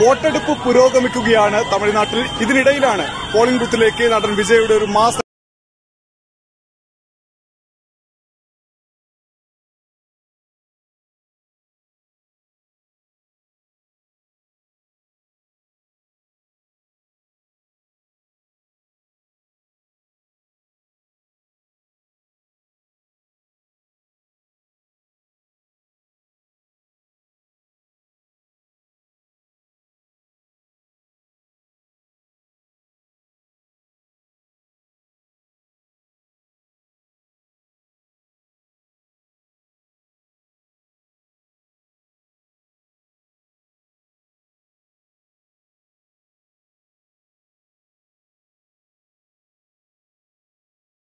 വോട്ടെടുപ്പ് പുരോഗമിക്കുകയാണ് തമിഴ്നാട്ടിൽ. ഇതിനിടയിലാണ് പോളിംഗ് ബൂത്തിലേക്ക് നടൻ വിജയുടെ ഒരു മാസ്